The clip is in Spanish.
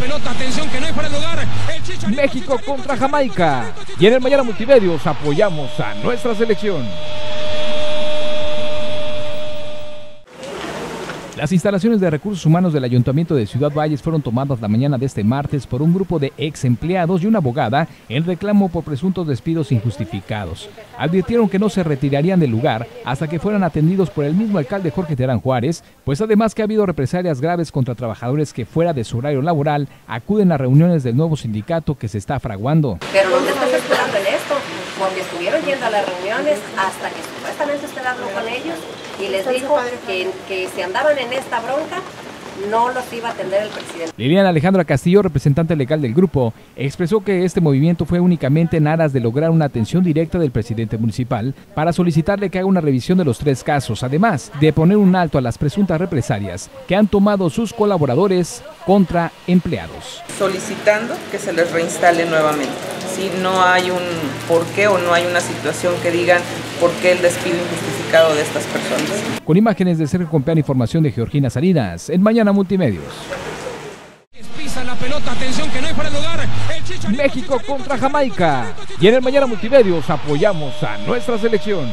pelota, atención que no hay para el lugar. México contra Jamaica. Y en el Mañana Multimedios apoyamos a nuestra selección. Las instalaciones de recursos humanos del Ayuntamiento de Ciudad Valles fueron tomadas la mañana de este martes por un grupo de ex empleados y una abogada en reclamo por presuntos despidos injustificados. Advirtieron que no se retirarían del lugar hasta que fueran atendidos por el mismo alcalde Jorge Terán Juárez, pues además que ha habido represalias graves contra trabajadores que fuera de su horario laboral acuden a reuniones del nuevo sindicato que se está fraguando. Pero ¿dónde estás esperando esto? Porque estuvieron yendo a las reuniones hasta que supuestamente usted habló con ellos y les dijo que, que si andaban en esta bronca, no los iba a atender el presidente. Liliana Alejandra Castillo, representante legal del grupo, expresó que este movimiento fue únicamente en aras de lograr una atención directa del presidente municipal para solicitarle que haga una revisión de los tres casos, además de poner un alto a las presuntas represalias que han tomado sus colaboradores contra empleados. Solicitando que se les reinstale nuevamente. Si no hay un porqué o no hay una situación que digan por qué el despido injustificado de estas personas. Con imágenes de Sergio Compeán, información de Georgina Salinas, en Mañana Multimedios. Pisa la pelota, atención que no hay para el lugar. El Chicharito, México contra Jamaica. Y en el Mañana Multimedios apoyamos a nuestra selección.